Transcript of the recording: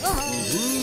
Uhum.